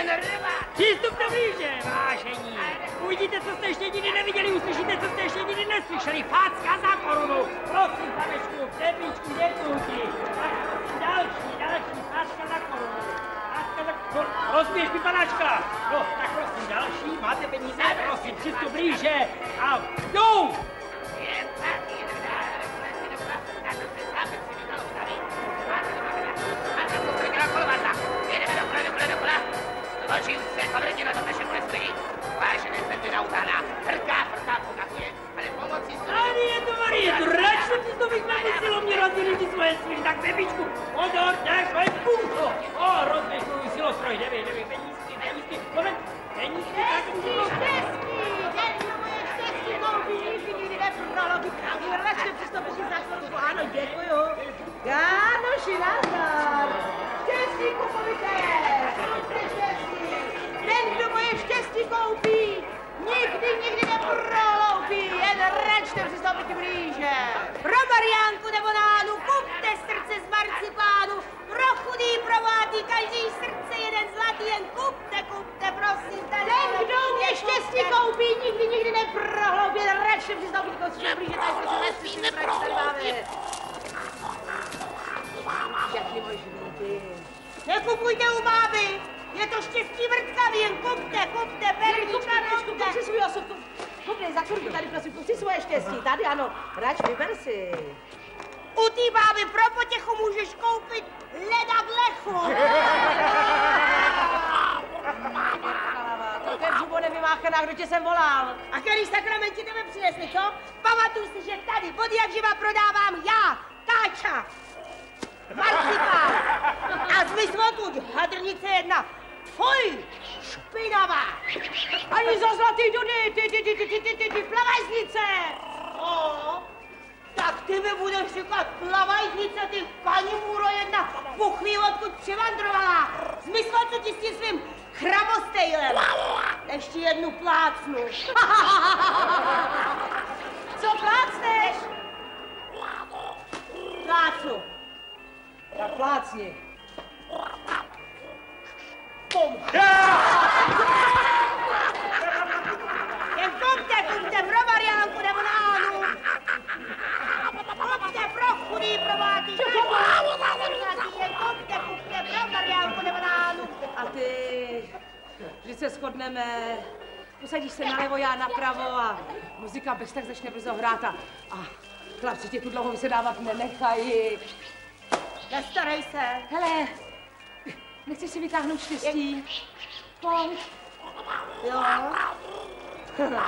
Jen rva. Přístupte blíže, vážení. Uvidíte, co jste ještě nikdy neviděli, uslyšíte, co jste ještě nikdy neslyšeli. Pácka za korunu. Prosím, panečku, pepíčku, děkuji další, další, pácka za korunu. Pácka za korunu. Rozběž mi panáčka. No, tak prosím, další, máte peníze, prosím, přistup blíže. A jdu! Síly, tak bebičku, pozor, tak svoje půlko. O, můj silostroj, dej, dej, penízky, penízky, moment, penízky, tak můžu. Ano, děkuju. Gánoši, nazdar. Štěstí kupovité. Štěstí. Ten, kdo moje štěstí koupí, nikdy, nikdy neprohloupí. Jen račte přistoupit blíže. Pro Mariánku nebo nánu kupte srdce z marcipánu. Pro chudý, pro mladý, každý srdce jeden zlatý, jen kupte, kupte, prosím. Ten, kdo mě štěstí koupí, nikdy, nikdy neprohloupí. Jen račte přistoupit k blíže. Tak se nesmíme prohloupit. Všechny možný Nekupujte u báby, je to štěstí vrtkavý, jen kupte, kupte, perlička, kupte. Kupte si svůj osobku. Kupte, za chvilku tady, prosím, si svoje štěstí. Tady, ano, rač, vyber si. U té báby pro potěchu můžeš koupit leda v lechu. To je žubo nevymáchaná, kdo tě sem volal. A který sakramenti tebe přinesli, co? Pamatuj si, že tady od jak živa prodávám já, Káča. Marcipán. A zmiz odtud, hadrnice jedna. Fuj, špinavá. Ani za zlatý dudy, ty, ty, ty, ty, ty, ty, ty, ty, plavajznice. O, tak ty mi budeš říkat plavajznice, ty paní Můro jedna, puchví, odkud přivandrovala. Zmiz odtud ti s tím svým chrabostejlem. Ještě jednu plácnu. Co plácneš? Plácnu. Tak plácni. Pom. Jen kupte, kupte pro Mariánku nebo na Anu. Kupte pro chudý, pro mladý. Jen kupte, kupte pro Mariánku nebo na Anu. A ty, že se shodneme, posadíš se nalevo, já napravo a muzika bez tak začne brzo hrát a, a chlapci tě tu dlouho vysedávat nenechají. Nestarej se. Hele, nechceš si vytáhnout štěstí? Pojď. Jo.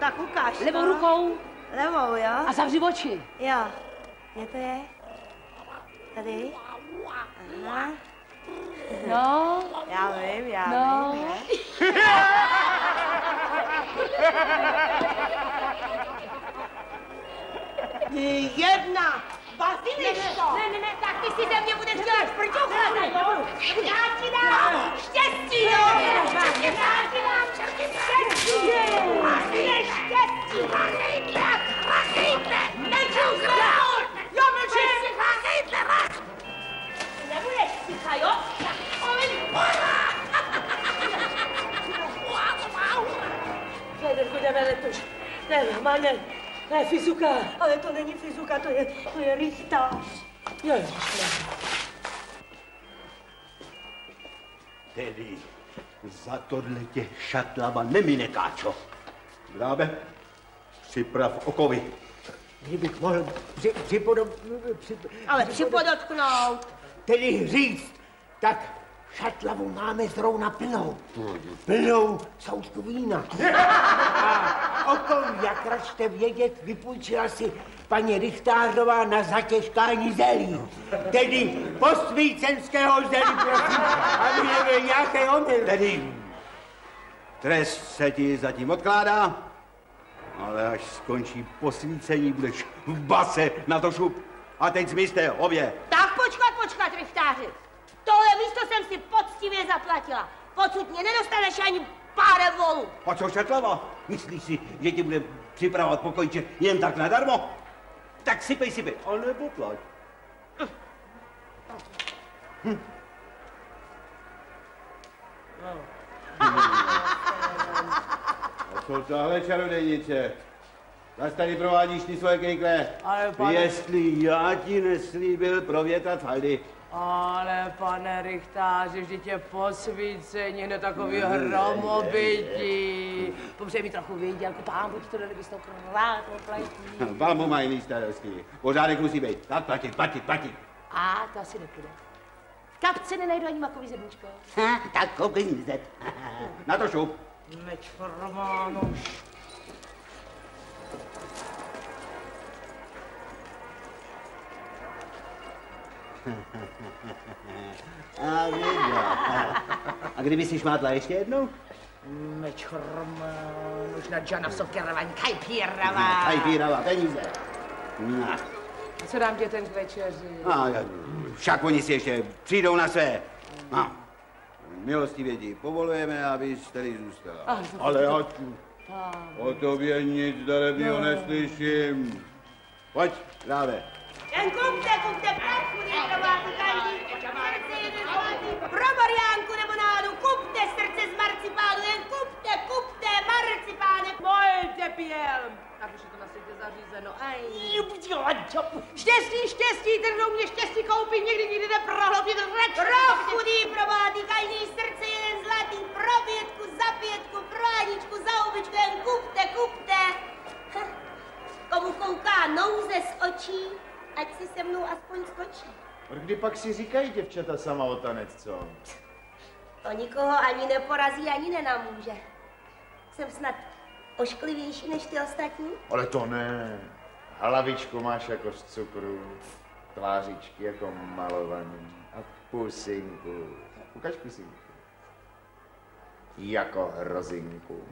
tak ukáž. Levou rukou Levou, jo? a zavři oči. Jo. Kde to je? Tady? Aha. No, Já vím, já No. vím. Jedna! Bazyliszko! Ne, ne, ne, tak, ty si ze mě budeš dělat prťucha, Já ti dám štěstí, jo! Já ti dám štěstí! Neštěstí! Hitler! Hitler! Nečuchá! Jo, mlčím! Hitlera! Nebudeš ticha, jo? Tak, on! Hurá! Wow, wow! Jeden, kudeme letuš. Ten, manen. Ne, fizuka. Ale to není fizuka, to je, to je richtář. Ježišmarja. Tedy za tohle tě šatlava nemine, Káčo. Drábe, připrav okovy. Kdybych mohl při, připodob, při, Ale připodotknout. tedy říct, tak šatlavu máme zrovna plnou. Plnou soušku vína. A okolí, jak račte vědět, vypůjčila si paní Richtářová na zatěžkání zelí. Tedy posvícenského zelí, prosím, aby nebyl nějaký omyl. Tedy trest se ti zatím odkládá, ale až skončí posvícení, budeš v base na to šup. A teď zmizte, obě. Tak počkat, počkat, Richtáři. Tohle místo jsem si poctivě zaplatila. Pocud mě nedostaneš ani pár volů. A co Šatlava? Myslíš si, že ti bude připravovat pokojíček jen tak nadarmo? Tak sypej, sypej, a nebo plať. A co tahle čarodejnice? Zas tady provádíš ty svoje kejkle. Ale pane- Jestli já ti neslíbil provětrat haldy, Ale pane Richtáři, vždyť je posvícení, ne takový hromobytí. Dobře mi trochu věděl, jako pán buď to kdyby to krát oplatí. vám mu mají jiný starosti. Pořádek musí být. Tak platit, platit, platit. A to asi nepůjde. Kapce nenajdu ani makový zrníčko. Ha, tak koukej mizet. Na to šup. Meč Románu. A věděl. A kdyby si šmátla ještě jednou? Meč Románu. Už na Jana Sokeravaň, Kajpírava. Tajpírava peníze. No. A co dám dětem k večeři? A, však oni si ještě přijdou na své. No. Milostivě ti povolujeme, abys tady zůstala. Ale já tu o tobě nic daremního neslyším. Pojď, dáve. Jen kupte, kupte, prachudy, pro vás každý. Srdce jeden zlatý. Pro Mariánku nebo nádu, kupte srdce z marcipánu, jen kupte, kupte, marcipánek. Pojďte, pěl. Tak už je to na světě zařízeno. Aj. Štěstí, štěstí, trhnou mě štěstí koupit, nikdy nikdy neprohlopit řeč. Pro chudý, pro bohatý, každý srdce jeden zlatý, pro pětku, za pětku, pro Aničku, za hubičku, jen kupte, kupte. Hm. Komu kouká nouze z očí, ať si se mnou aspoň skočí. Kdy pak si říkají děvčata sama o tanec, co? To nikoho ani neporazí, ani nenamůže. Jsem snad ošklivější než ty ostatní? Ale to ne. Hlavičku máš jako z cukru, tvářičky jako malovaný a pusinku. Ukaž pusinku. Jako hrozinku.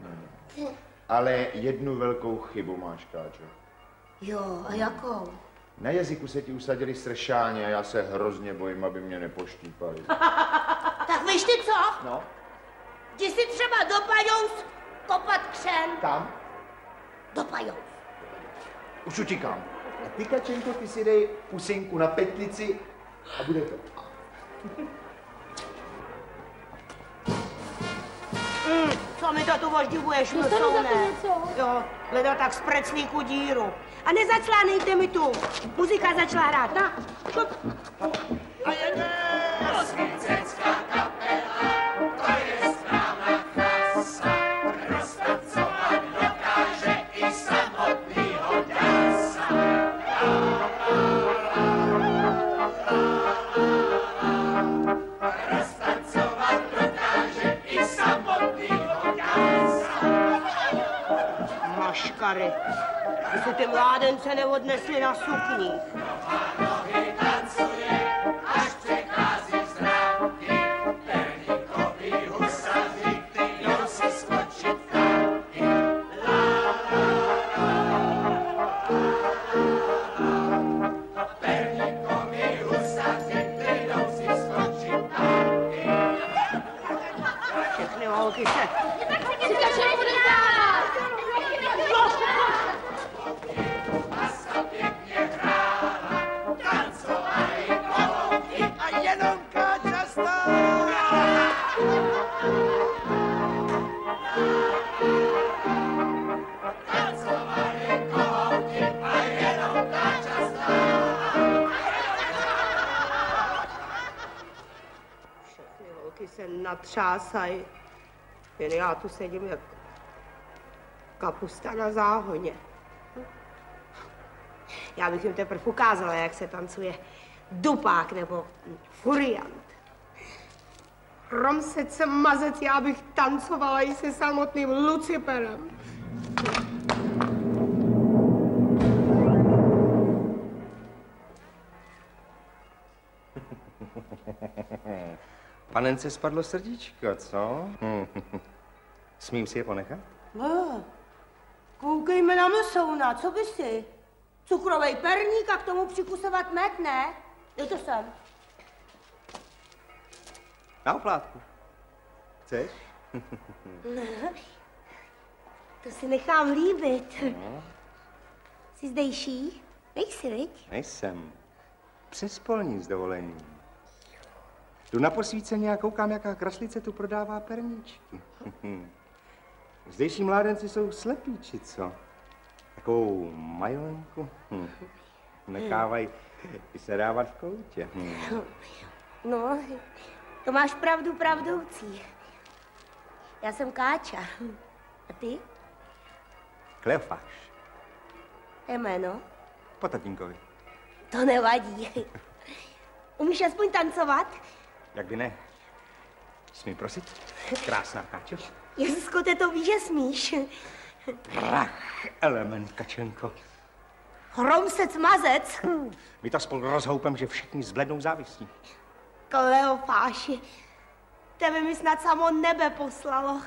Ale jednu velkou chybu máš, Káčo. Jo, a jakou? Na jazyku se ti usadili sršáně a já se hrozně bojím, aby mě nepoštípali. Tak víš ty co? No, Jdi si třeba do Pajous kopat křen. tam? Do Pajous. Už utíkám. A ty, Kačenko, ty si dej pusinku na petlici a bude to. Co mi to tu voždivuješ, no ne? Jo, hledal tak z preclíku díru. A nezaclánejte mi tu. Muzika začala hrát, na. Šup. Maškary. Ty mládence neodnesli na sukních. Natřásají. Jen já tu sedím jak kapusta na záhoně. Já bych jim teprve ukázala, jak se tancuje dupák nebo furiant. Romsec, mazec, já bych tancovala i se samotným Luciferem. Panence spadlo srdíčko, co? Smím si je ponechat? No, koukejme na mlsouna, co by si? Cukrovej perník a k tomu přikusovat med, ne? Je to sem. Na oplátku. Chceš? To si nechám líbit. Jsi zdejší? Nejsi, viď? Nejsem. Přes polní s dovolením. Jdu na posvíceně a koukám, jaká kraslice tu prodává perníčky. Zdejší mládenci jsou slepí, či co? Takovou majolenku hm. nechávají i se dávat v koutě. Hm. No, to máš pravdu pravdoucí. Já jsem Káča. A ty? Kleofáš, Je jméno? po tatínkovi. To nevadí. Umíš aspoň tancovat? Jak by ne? Smím prosit? Krásná Káčo. Jezusko, ty to víš, že smíš. Prach, element, Kačenko. Hromsec mazec. My to spolu rozhoupem, že všichni zblednou závislí. Kleopáši, tebe mi snad samo nebe poslalo.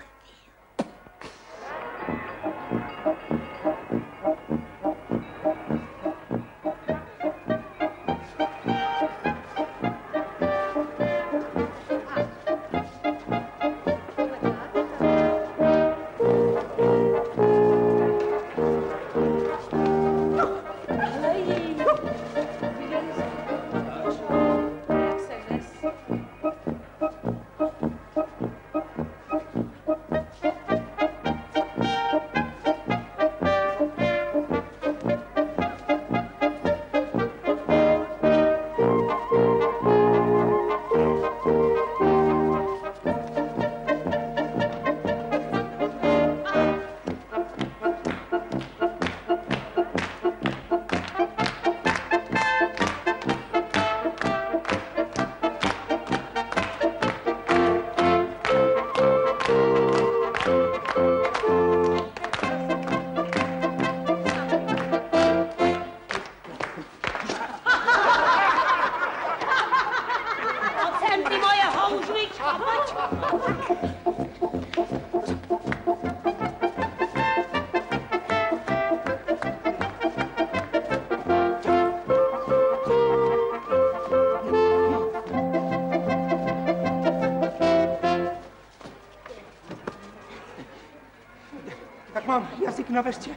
Na vestě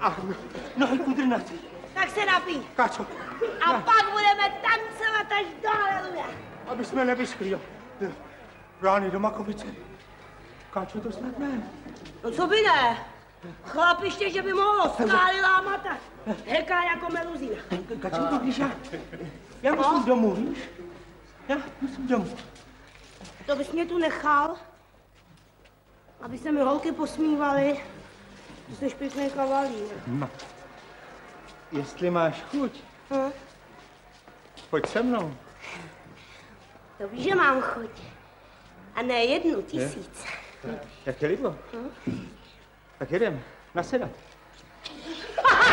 a nohy kudrnat. Tak se napij. Káčo, A pak budeme tancovat až do haleluja. aby jsme nevyschli do rány do Makovice. Káčo, to snad ne. No co by ne? Chlapiště, že by mohlo skály lámat a heká jako meluzina. Kačenko, když já, já musím domů, víš? Já musím domů. To bys mě tu nechal, aby se mi holky posmívaly. Jsi pěkný kavalír. No. Jestli máš chuť, Hm? pojď se mnou. To víš, že mám chuť. A ne jednu, tisíc. Jak je lidlo? Tak jedem, nasedat.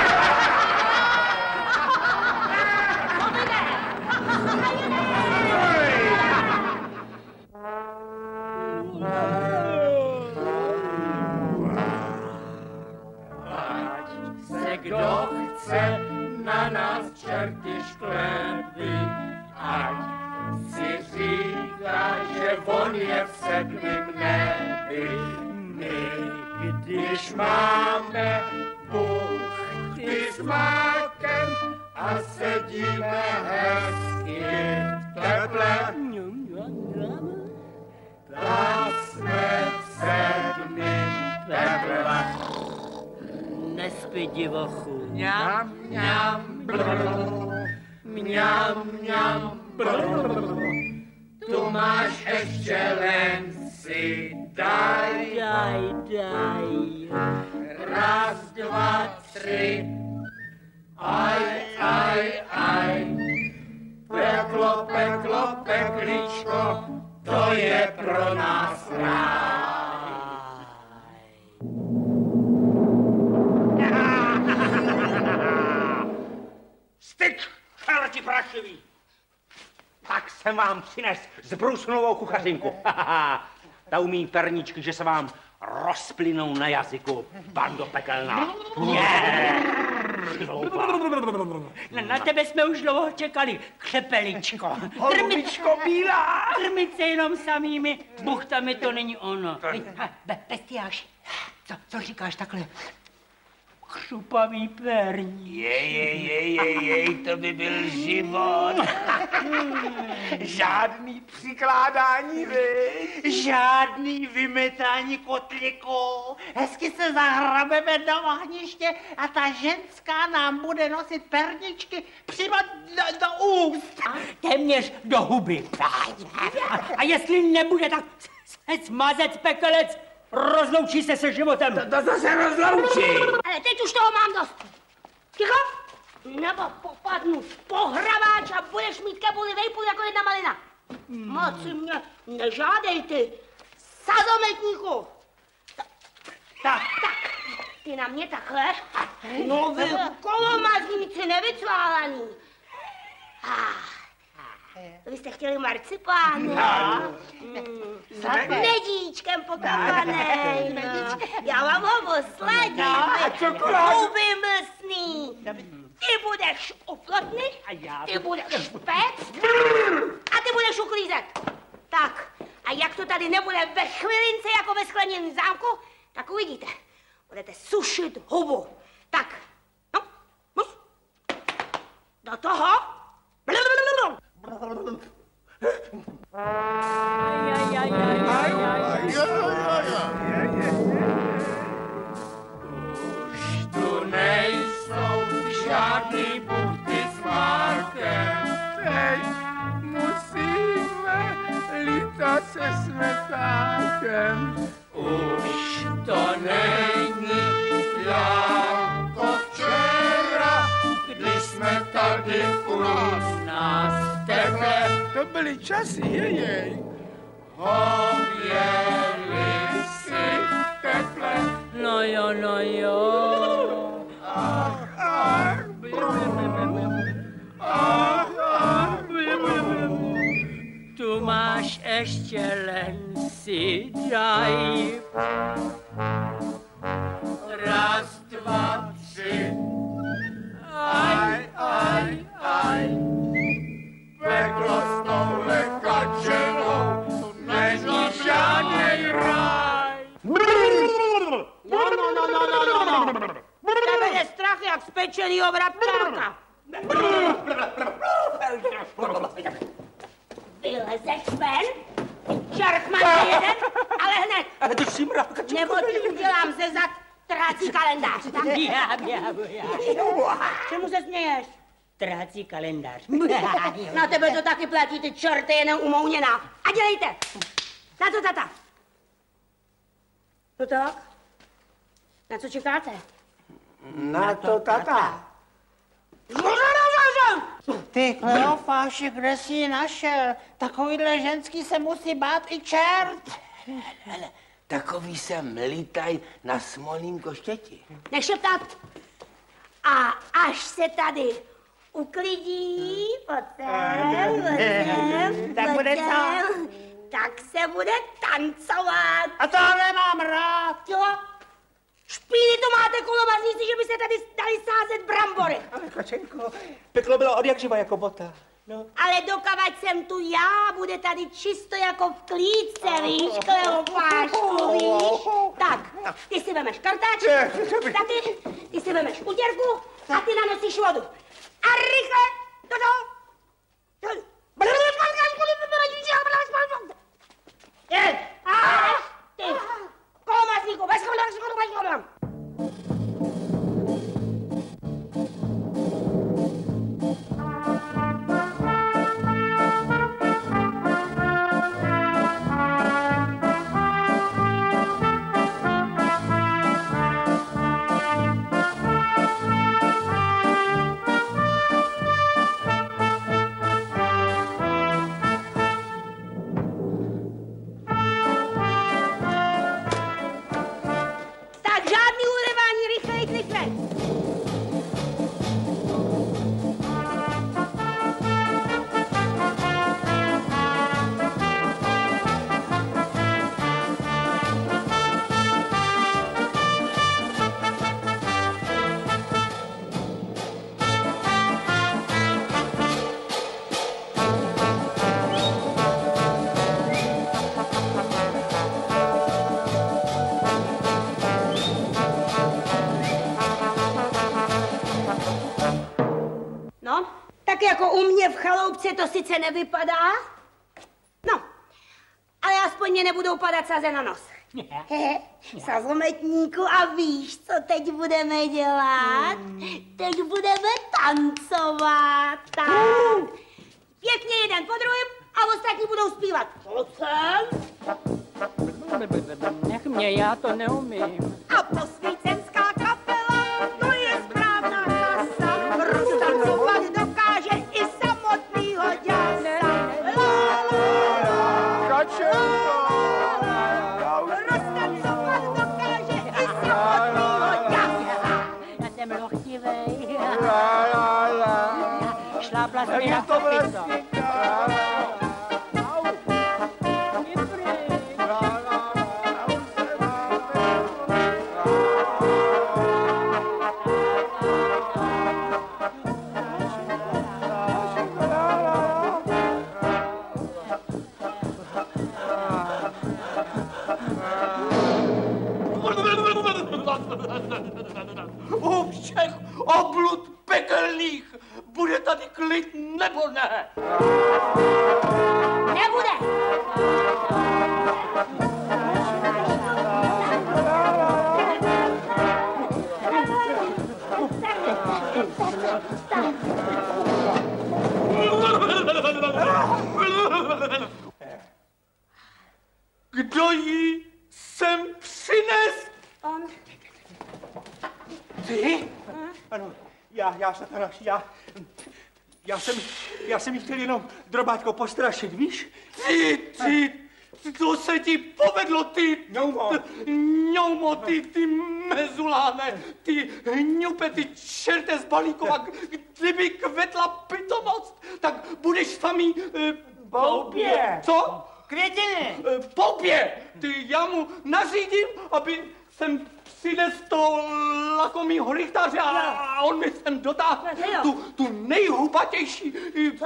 الأخ. Jsem vám přines zbrusnovou kuchařinku. Ta umí perničky, že se vám rozplynou na jazyku, bando pekelná. Na, na tebe jsme už dlouho čekali, křepeličko. Holubičko bílá. Krmit se jenom samými buchtami, to není ono. Be, bestiáš, co, co říkáš takhle? Křupavý perní. Jej, jej, jej, jej, jej, to by byl život. Žádný přikládání, vy. Žádný vymetání kotliku. Hezky se zahrabeme do ohniště a ta ženská nám bude nosit perničky přímo do, do úst. Téměř do huby. A, a jestli nebude, tak se smazec pekelec rozloučí se se životem. To zase rozloučí. Ale teď už toho mám dost. Ticho? Nebo popadnu po hraváč a budeš mít kebuli vejpůl jako jedna malina. Moc mě nežádej ty, sazometníku. Tak, tak, ty na mě takhle? No vy kolomazníci nevycválaný. Ah, vy jste chtěli marcipán, no? Mm, s medíčkem pokopanej, no. Já vám ho osladím. a čokoládu? Mlsný. Ty budeš uplotný, ty budeš pec a ty budeš uklízet. Tak, a jak to tady nebude ve chvilince jako ve skleněném zámku, tak uvidíte. Budete sušit hubu. Tak, no, mus. Do toho. Tu nejsou žádný buchty s márkem. Teď musíme lítat se smetánkem. Už to není jako včera, když jsme tady u nás teple. To byly časy, jejej. Hověli si teple. No jo, no jo. Ach, ach, ach, ach, Tu máš ještě len si daj. Raz, dva, tři. Aj, aj, aj. Pečenýho vrabčáka. Vylezeš ven, čerkman jeden, ale hned. Ale to šimráka, Nebo ti udělám ze zad trácí kalendář, tak? Já, já, já. Čemu se směješ? Trácí kalendář. Na tebe to taky platí, ty čorty jenom umouněná. A dělejte. Na to, tata. No tak? Na co čekáte? Na to tata. Ty Kleofáši, kde jsi ji našel? Takovýhle ženský se musí bát i čert. Hele, takový jsem lítaj na smolným koštěti. Nešeptat. A až se tady uklidí, potem, potem, Tak bude co? potem, Tak se bude tancovat. A to nemám rád. Jo? Špíny to máte kolomazníci, že byste tady dali sázet brambory. Kačenko, peklo bylo od jak živa jako bota. No. Ale dokavať jsem tu já, bude tady čisto jako v klídce, víš, Kleopášku, víš? Tak, ty si vemeš kartáček, taky, ty si vemeš utěrku a ty nanosíš vodu. A rychle do toho. Je, a ty, kolomazníku, bez jako u mě v chaloupce to sice nevypadá, no, ale aspoň mě nebudou padat saze na nos. Sazometníku, a víš, co teď budeme dělat? Teď budeme tancovat, tak. Pěkně jeden po druhém a ostatní budou zpívat. Sem. Nech mě, já to neumím. A posvícenská oblud pekelných bude tady klid nebo ne? Jsem jí chtěl jenom drobátko postrašit, víš? Ty, ty, ty, to se ti povedlo, ty... Ňoumo. Ňoumo, ty, ty mezuláne, ty hňupe, ty čerte z balíkova, kdyby kvetla pitomost, tak budeš samý... Eh, Boubě. Co? Květiny. Eh, Poupě! Ty, já mu nařídím, aby jsem přines to lakomýho rychtáře a, on mi sem dotáhne No, tu, tu nejhupatější... Co?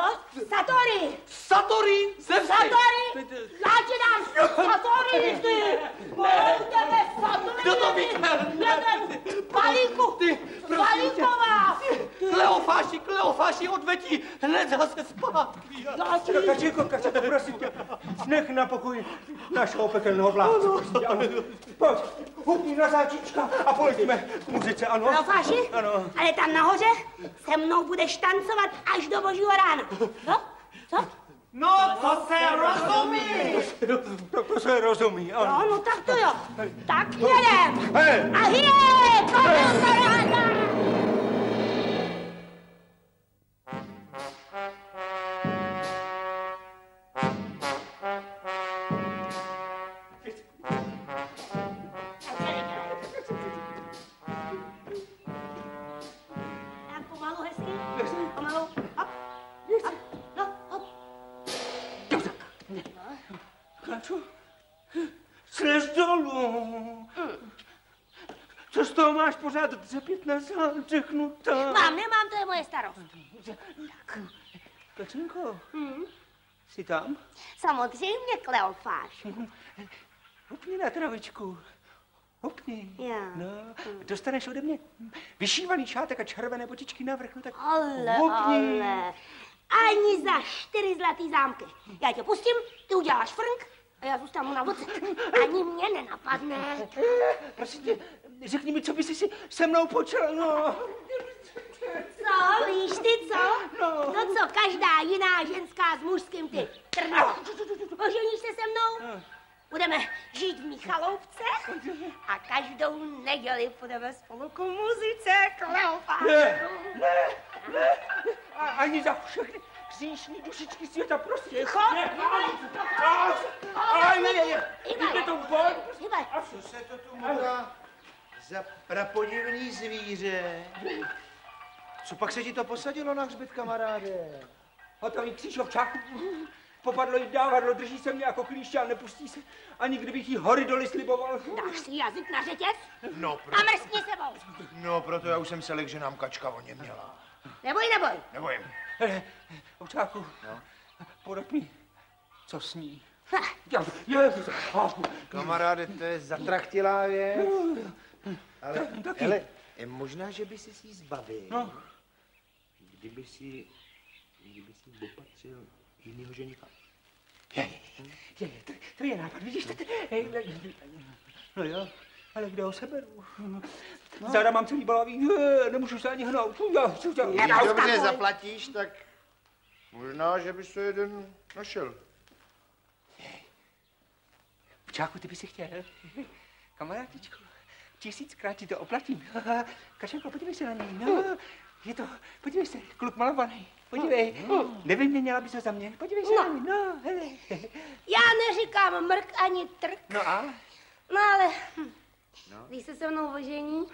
Satori. Satori ze. Satori. Já ti dám Satori, ty. Mohou tebe Satori. Kdo to viděl? Balíku. Ty. Balíková. Kleofáši, Kleofáši, odvetí hned zase zpátky. Kačíko, Kačíko, prosím tě, nech na pokoj našeho pekelného vládce. Pojď, hupni na záčička a poletíme k muzice, ano? Profáši? Ano. Ale tam nahoře se mnou budeš tancovat až do božího rána. Co? Co? No, to se rozumí. To, to se rozumí, ano. No, no tak to jo. Tak jedem. Hej. A hýje, to byl paráda. Tak řeknu tam. Mám, nemám, to je moje starost. Kačenko, jsi tam? Samozřejmě, Kleofáš. Hupni na travičku. Hupni. Já. No, dostaneš ode mě vyšívaný šátek a červené botičky na vrch, no tak Ale, hupni. ale. Ani za čtyři zlatý zámky. Já tě pustím, ty uděláš frnk a já zůstanu na vodce. Ani mě nenapadne. Prosím tě, řekni mi, co bys si se mnou počal, no. Co, víš ty co? No. To, co každá jiná ženská s mužským ty trno. Oženíš se se mnou? Budeme žít v mý chaloupce a každou neděli budeme spolu k muzice, Kleopátru. Ne, ne, ne, a, ani za všechny hříšní dušičky světa, prostě. Ticho. Ne, a, a, ne, ne, von. Hýbej. Co se to tu mudá za prapodivný zvíře? Co pak se ti to posadilo na hřbet, kamaráde? Hotový křížovčák. Popadlo jí dávadlo, drží se mě jako klíště a nepustí se, ani kdybych jí hory doly sliboval. Dáš si jazyk na řetěz No, a proto, mrskni sebou. no, proto já už jsem se lek, že nám kačka o ně měla. Neboj, neboj. Nebojím. Eh, Ovčáku, poraď mi, co s ní. A, Kamaráde, to je zatrachtilá věc. Ale, Taky. hele, je možná, že by si jí zbavil. No. Kdyby si kdyby si opatřil jinýho ženicha. Je, je, je, to, to je nápad, vidíš? To, no jo, ale kde ho seberu? No. Záda mám celý balavý, ne, nemůžu se ani hnout. Já, co dělat? Když dobře zaplatíš, tak možná, že bys to jeden našel. Čáku, ty by si chtěl? Kamarádičku, tisíckrát ti to oplatím. Kašenko, podívej se na něj, no. Je to, podívej se, kluk malovaný. Podívej, nevyměnila by se za mě. Podívej se na něj, no, hele. Já neříkám mrk ani trk, No a? no ale hm, když se se mnou ožení,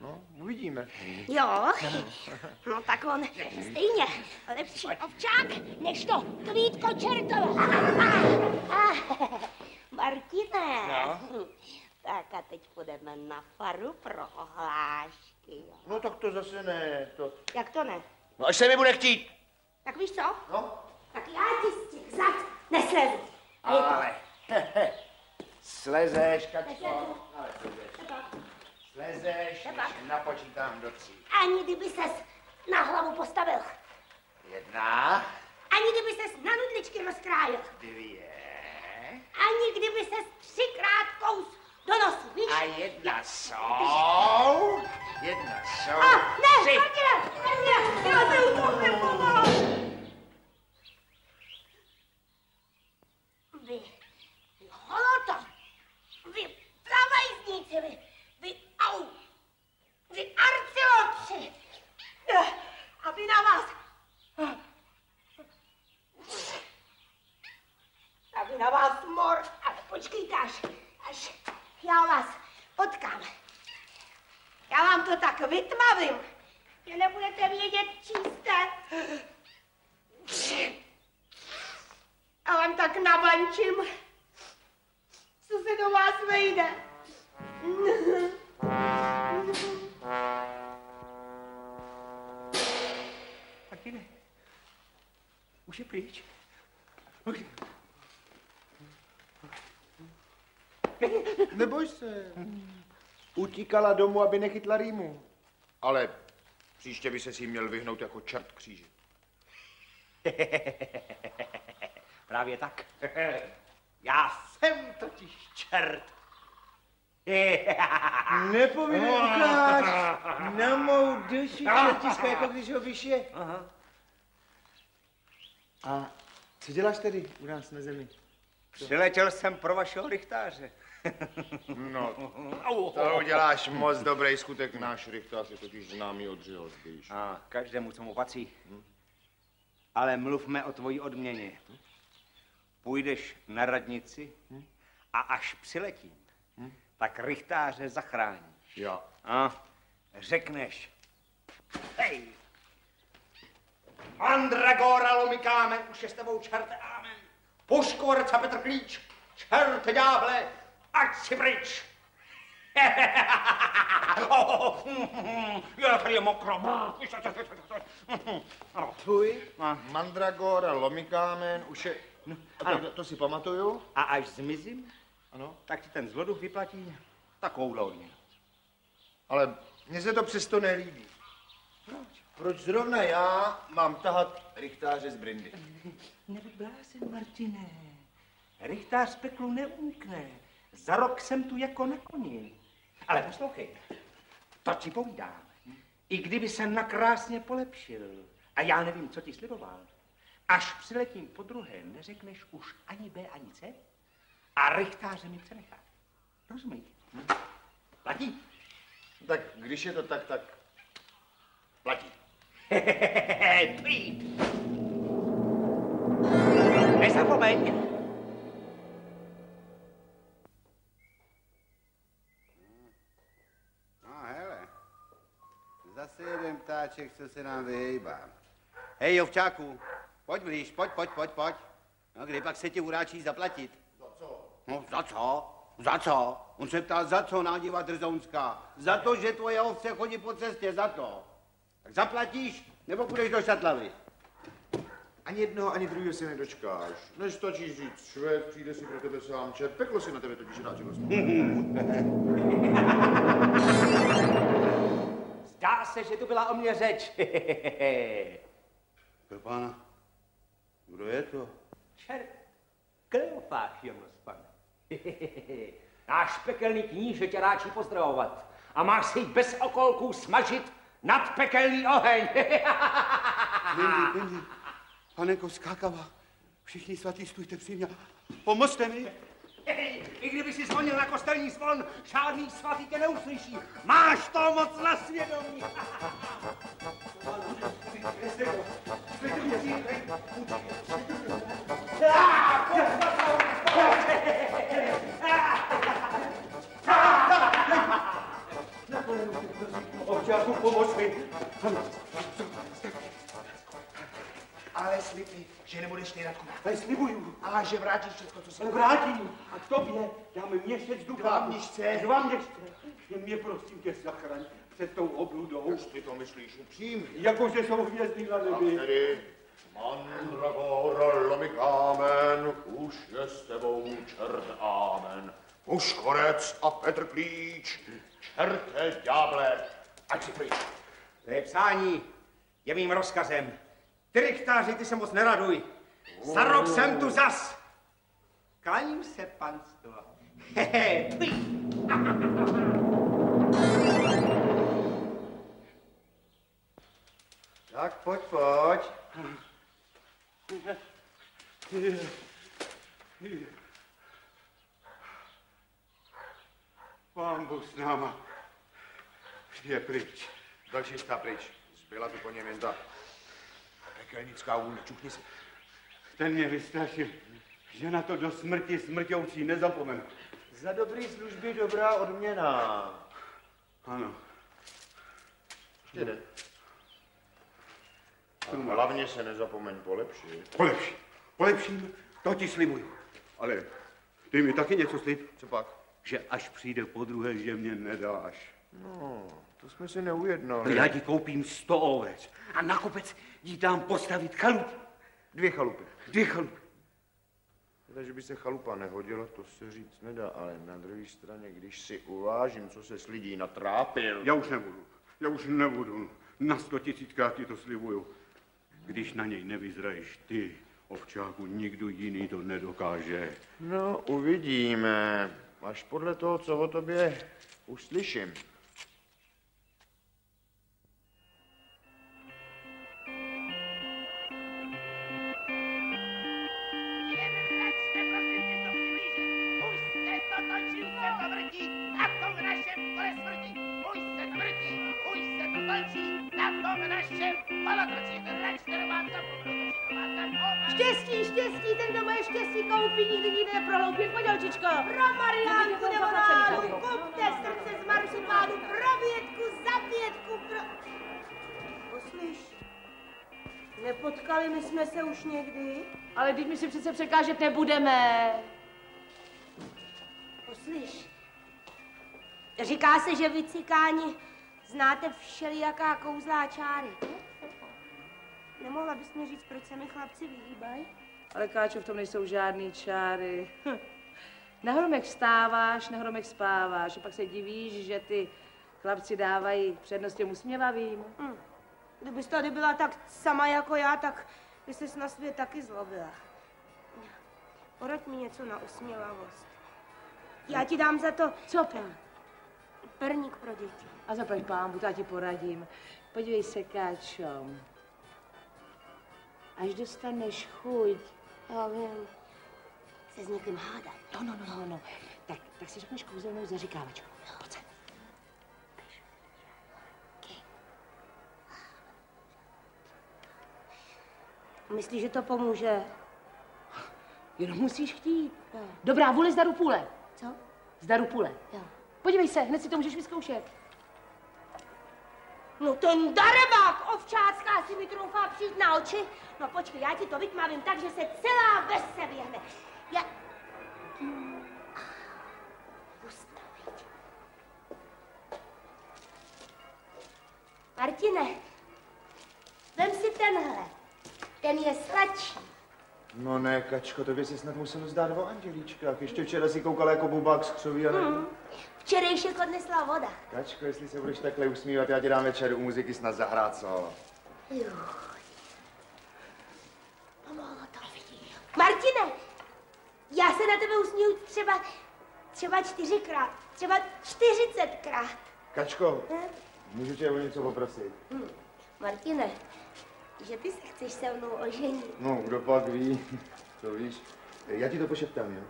No, uvidíme. jo, no tak on stejně lepší ovčák, než to kvítko čertové. Martine, No? Tak a teď půjdeme na faru pro ohlášky. jo. No tak to zase ne, to... Jak to ne? No až se mi bude chtít. Tak víš co? No. Tak já ti z těch zad neslezu. Ale, slezeš, Kačko. Ale slezeš. Třeba. Slezeš, Třeba. než napočítám do tří. Ani kdyby ses na hlavu postavil. Jedna, Ani kdyby ses na nudličky rozkrájel. dvě Ani kdyby ses třikrát kous do nosu, víš? a jedna jsou. Jedna jsou. A, ne, tři. Martina, Martina, já se umluvím, pomoct. Se. Utíkala domů, aby nechytla rýmu. Ale příště by se si měl vyhnout jako čert kříže. Právě tak. Já jsem totiž čert. Nepovinný ukáž na mou duši čertiska, jako když ho vyšije. A co děláš tady u nás na zemi? Přiletěl jsem pro vašeho rychtáře. No, to uděláš moc dobrý skutek. Náš rychtář je totiž známý od Řihoz, víš. A každému, co mu patří. Ale mluvme o tvojí odměně. Půjdeš na radnici a až přiletím, tak rychtáře zachráníš. Jo. A řekneš, hej, Mandragora lomí kámen, už je s tebou čerte, amen. Pušku rca Petr Klíč, čerte ďáble, ať si pryč. Je, tady je mokro. Tvůj? Mandragora, lomikámen, už je... No, ano. to, to si pamatuju. A až zmizím, Ano. tak ti ten zloduch vyplatí takovou odměnu. Ale mně se to přesto nelíbí. Proč? Proč zrovna já mám tahat rychtáře z brindy? Nebuď blázen, Martine. Rychtář peklu neumkne. Za rok jsem tu jako na koni. Ale poslouchej, to ti povídám. I kdyby se nakrásně polepšil, a já nevím, co ti sliboval, až přiletím po druhé, neřekneš už ani B, ani C a rychtáře mi přenechá. Rozumíš? Hm? Platí? Tak když je to tak, tak platí. Přijď. Nezapomeň. No hele, zase jeden ptáček, co se nám vyhejbá. Hej, Jovčáku, pojď blíž, pojď, pojď, pojď, pojď. No, kdy pak se ti uráčí zaplatit? Za co? No, za co? Za co? On se ptá, za co nádiva Drzounská? Za to, že tvoje ovce chodí po cestě, za to. Zaplatíš, nebo půjdeš do šatlavy? Ani jednoho, ani druhého si nedočkáš. Nestačí říct švéd, přijde si pro tebe sám čert. Peklo si na tebe totiž ráčilo Zdá se, že tu byla o mě řeč. Pro pána, je to? Čert. Kleopáš je pan. Náš pekelný kníže tě ráčí pozdravovat. A máš si bez okolků smažit nad pekelný oheň. Pindi, Pindi, panenko skákava, všichni svatí stůjte při mě. Pomozte mi. I kdyby si zvonil na kostelní zvon, žádný svatý tě neuslyší. Máš to moc na svědomí. že nebudeš týrat kuma. Ale slibuju. A že vrátíš všechno, co jsem Vrátím a tobě dáme měsíc ducha. Dva měsíce. Dva měsíce. Jen mě prosím tě zachraň před tou obludou. Už ty to myslíš upřímně. Jakože jsou hvězdy na nebi. Tedy Mandragora lomi kámen, už je s tebou čert amen. Už konec a Petr Klíč, čerte ďáble, ať si pryč. To je psání, je mým rozkazem. Ty rychtáři, ty se moc neraduj. Za rok jsem tu zas. Klaním se, panstvo. Hehe. Tak pojď, pojď. Pán Bůh s náma. Je pryč. Další pryč. Zbyla tu po něm jen pekelnická vůně. Čukni si. Ten mě vystrašil, že na to do smrti smrťoucí nezapomenu. Za dobrý služby dobrá odměna. Ano. Jde. A hlavně se nezapomeň polepšit. Polepší. Polepším, to ti slibuju. Ale ty mi taky něco slib. Co pak? Že až přijde po druhé, že mě nedáš. No, to jsme si neujednali. Já ti koupím sto ovec a na kopec ti dám postavit chalupu. Dvě chalupy. Dvě chalupy. Teda, že by se chalupa nehodila, to se říct nedá, ale na druhé straně, když si uvážím, co se s lidí natrápil. Já už nebudu. Já už nebudu. Na sto tisíckrát ti to slibuju. Když na něj nevyzraješ ty, ovčáku, nikdo jiný to nedokáže. No, uvidíme. Až podle toho, co o tobě uslyším. Nepotkali my jsme se už někdy? Ale teď my si přece překážet nebudeme. Poslyš, říká se, že vy cikáni znáte všelijaká kouzlá čáry. Nemohla bys mi říct, proč se mi chlapci vyhýbají? Ale Káčo, v tom nejsou žádný čáry. Hm. Na hromech vstáváš, na hromech spáváš a pak se divíš, že ty chlapci dávají přednost těm usměvavým. Hm. Kdybys tady byla tak sama jako já, tak by ses na svět taky zlobila. Poraď mi něco na usměvavost. Já ti dám za to Co pak? perník pro děti. A zaplať pámbu, to já ti poradím. Podívej se, Káčo. Až dostaneš chuť, Já vím. Se s někým hádat. no, no, no, no, no, tak, tak si řekneš kouzelnou zaříkávačku. Myslíš, že to pomůže? Jenom musíš chtít. Dobrá, vůle zdaru půle. Co? Zdaru půle. Jo. Podívej se, hned si to můžeš vyzkoušet. No ten darebák ovčácká si mi troufá přijít na oči. No počkej, já ti to vytmavím tak, že se celá bez se běhne. Já... Gustavič. Martine, vem si tenhle. Ten je sladší. No ne, Kačko, tobě se snad muselo zdát o Andělíčkách. Ještě včera si koukala jako bubák z křoví a ne... Hmm. Včerejšek odnesla voda. Kačko, jestli se budeš takhle usmívat, já ti dám večer u muziky snad zahrát solo. Jo. To. Martine, já se na tebe usměju třeba, třeba čtyřikrát, třeba čtyřicetkrát. Kačko, Hm? můžu tě o něco poprosit? Hm. Martine, že ty se chceš se mnou oženit. No, kdo pak ví, to víš. Já ti to pošeptám, jo?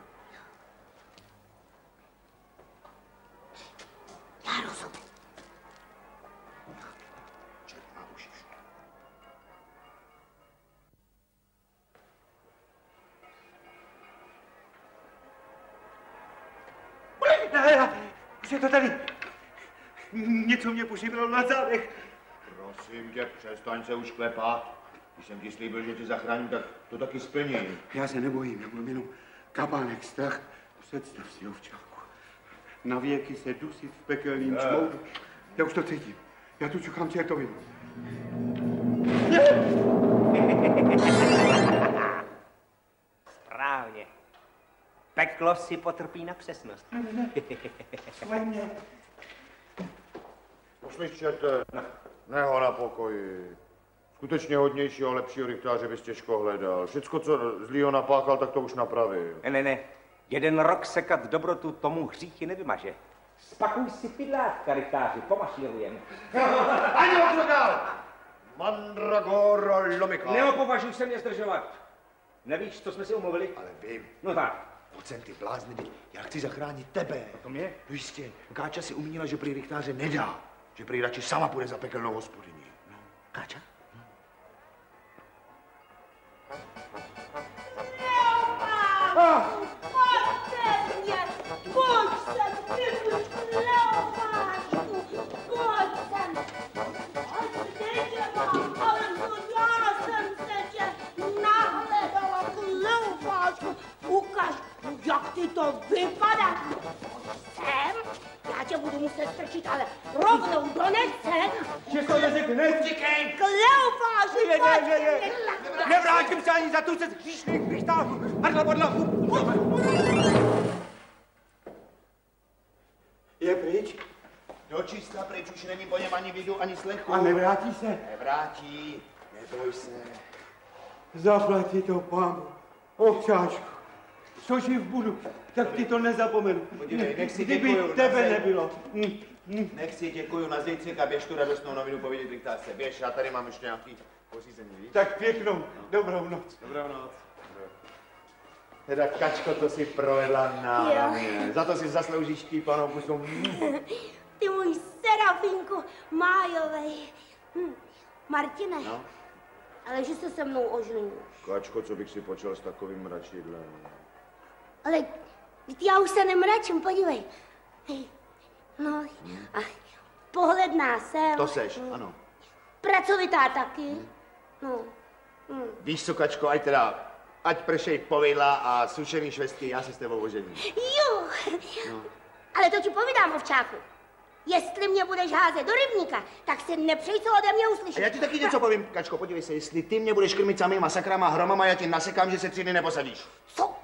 Já rozumím. Už je to tady. Něco mě pošibilo na zádech. Prosím tě, přestaň se už klepat. Když jsem ti slíbil, že tě zachráním, tak to taky splním. Já se nebojím, já mám jenom kabánek strach. Představ si, ovčáku. Na věky se dusit v pekelným čmoudu. Já už to cítím. Já tu čukám čertovinu. Správně. Peklo si potrpí na přesnost. Poslyštěte, ne ho na pokoji. Skutečně hodnějšího, lepšího rychtáře bys těžko hledal. Všecko, co zlýho napáchal, tak to už napravil. Ne, ne, ne. Jeden rok sekat dobrotu tomu hříchy nevymaže. Spakuj si pidlátka, rychtáři, pomašlirujem. Ani otrokal! Mandragora lomika. Neopovažuj se mě zdržovat. Nevíš, co jsme si umluvili? Ale vím. No tak. Sem, ty blázni, teď já chci zachránit tebe. A to mě? No jistě, Káča si umínila, že prý rychtáře nedá. Že prý radši sama půjde za pekelnou hospodyni. No. Káča? Ukaž, jak ty to vypadá. Pojď sem, já tě budu muset strčit, ale rovnou do nechce. Že to neřekne, Říkej. K Leopáši, Ne, ne, Nevrátím se ani za tu se hříšných kryštálů. Hrdla bodla. Je pryč Do čista pryč, už není po něm ani vidu, ani slechu. A nevrátí se? Nevrátí, neboj se. Zaplatí to pánu. Ovčáčku, co živ budu, tak ti to nezapomenu. Podívej, nech si Kdyby děkuju, tebe na nebylo. Nech si děkuju na zejcek a běž tu radostnou novinu povědět rychtářce. Běž, já tady mám ještě nějaký pořízení, víš? Tak pěknou, dobrou noc. Dobrou noc. Teda Kačko, to si provedla nádherně. Za to si zasloužíš štípanou pusu. Ty můj Serafinku Májovej. Hm. Martine, No. ale že se se mnou oženíš. Kačko, co bych si počal s takovým mračidlem? Ale vždyť já už se nemračím, podívej. Hej, No, a pohledná jsem. To seš, ano. Pracovitá taky. No. Hm. Víš co, Kačko, ať teda, ať pršej povidla a sušený švestky, já se s tebou ožením. Jo. No. Ale to ti povídám, ovčáku. Jestli mě budeš házet do rybníka, tak si nepřej, co ode mě uslyšíš. A já ti taky něco povím, Kačko, podívej se, jestli ty mě budeš krmit samýma sakrama a hromama, já ti nasekám, že se tři dny neposadíš. Co?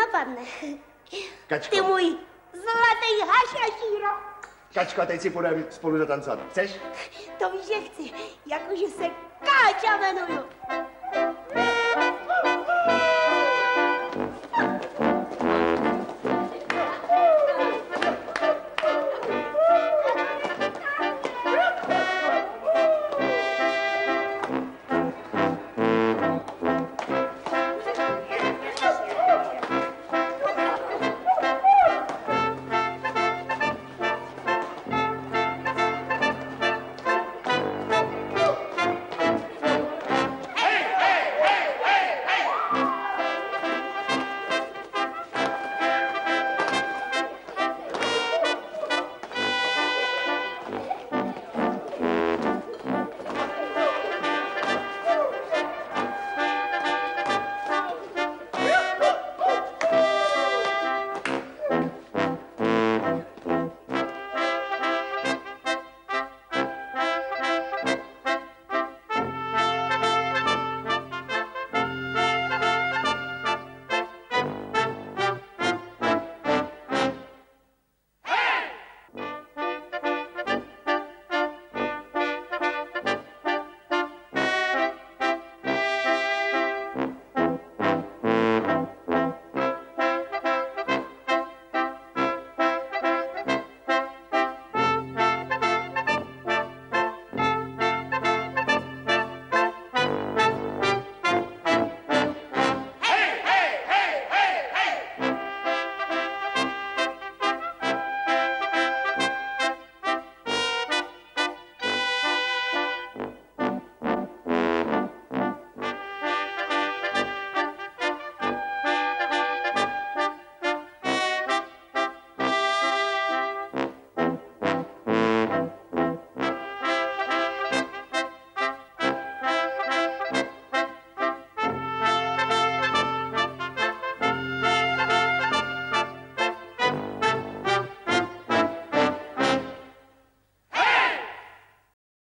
Nenapadne. Kačko. Ty můj zlatý hašašíro. Kačko, teď si půjdeme spolu zatancovat. Chceš? To víš, že chci. Jakože se Káča jmenuju.